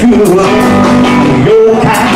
too long. Your time.